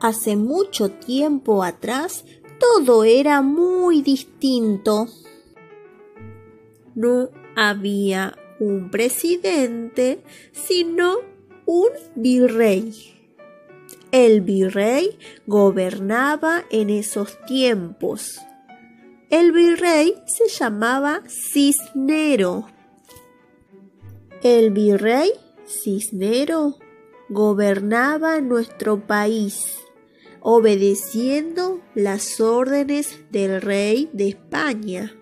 hace mucho tiempo atrás, todo era muy distinto. No había un presidente, sino un virrey. El virrey gobernaba en esos tiempos. El virrey se llamaba Cisnero. El virrey Cisnero gobernaba nuestro país, obedeciendo las órdenes del rey de España.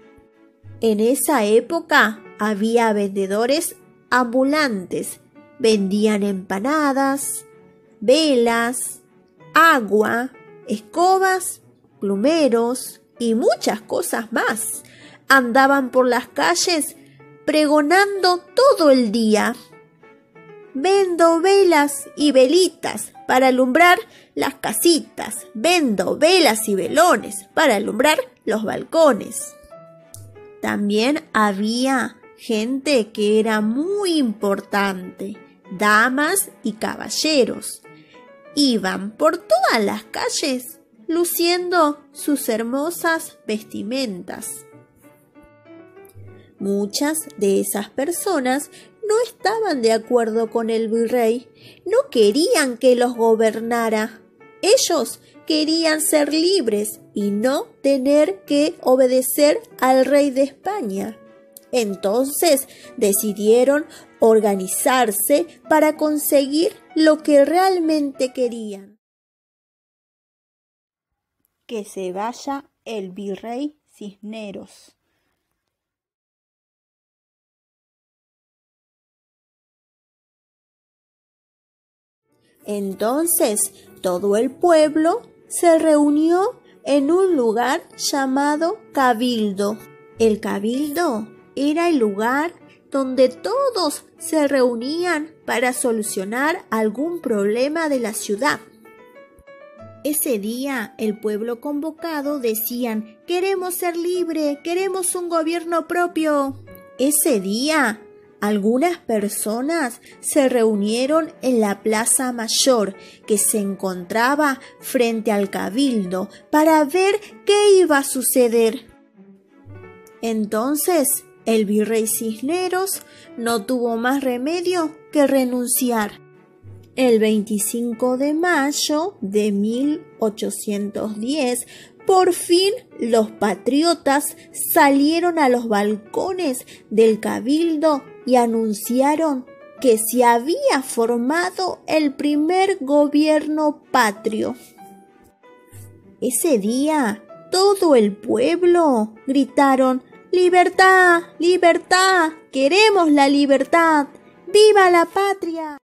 En esa época había vendedores ambulantes, vendían empanadas, velas, agua, escobas, plumeros y muchas cosas más. Andaban por las calles pregonando todo el día. Vendo velas y velitas para alumbrar las casitas. Vendo velas y velones para alumbrar los balcones. También había gente que era muy importante, damas y caballeros. Iban por todas las calles luciendo sus hermosas vestimentas. Muchas de esas personas no estaban de acuerdo con el virrey, no querían que los gobernara. Ellos querían ser libres y no tener que obedecer al rey de España. Entonces decidieron organizarse para conseguir lo que realmente querían. Que se vaya el virrey Cisneros. Entonces todo el pueblo se reunió en un lugar llamado Cabildo. El Cabildo era el lugar donde todos se reunían para solucionar algún problema de la ciudad. Ese día el pueblo convocado decían queremos ser libre, queremos un gobierno propio. Ese día algunas personas se reunieron en la Plaza Mayor que se encontraba frente al cabildo para ver qué iba a suceder. Entonces el virrey Cisneros no tuvo más remedio que renunciar. El 25 de mayo de 1810, por fin los patriotas salieron a los balcones del cabildo y anunciaron que se había formado el primer gobierno patrio. Ese día todo el pueblo gritaron Libertad, libertad, queremos la libertad. ¡Viva la patria!